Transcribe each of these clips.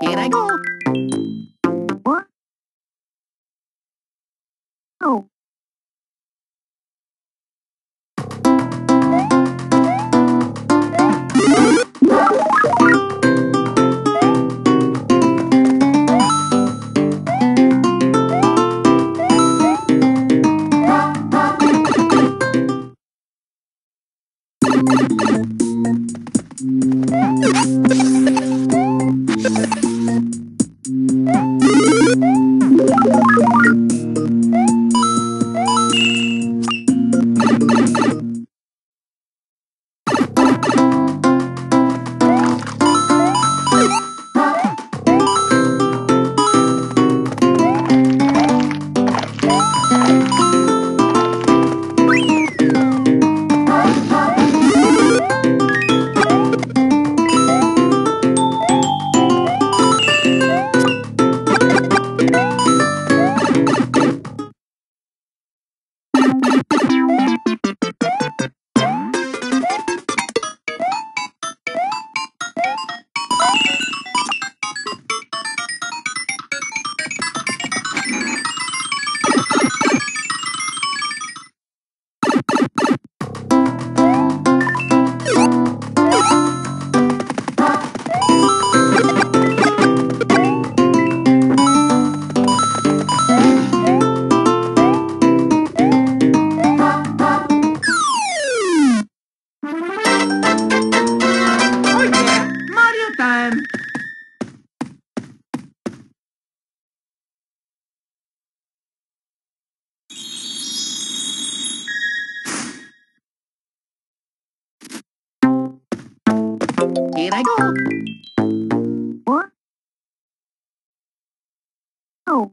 Here I go. Here I go. What? Oh.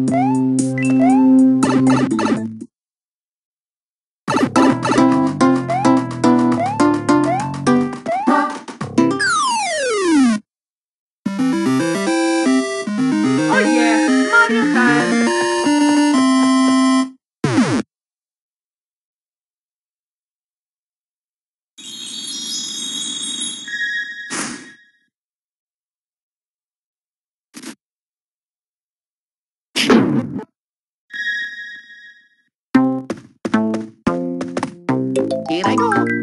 yeah, Mario time! Here I go.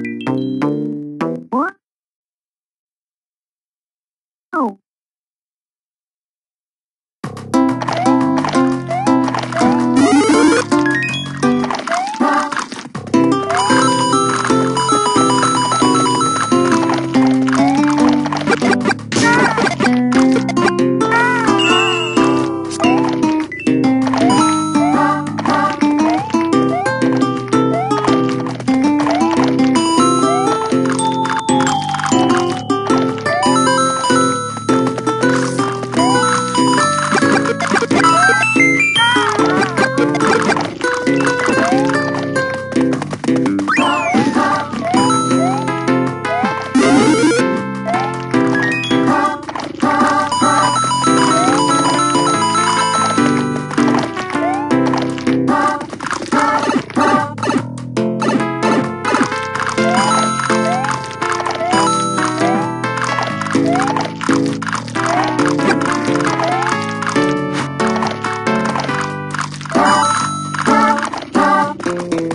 you.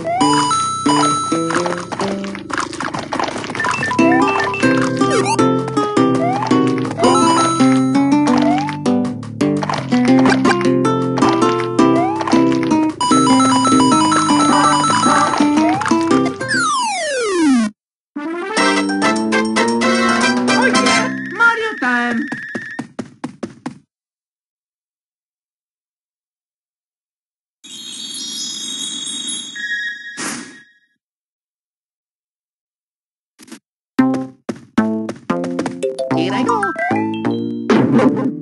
来哦。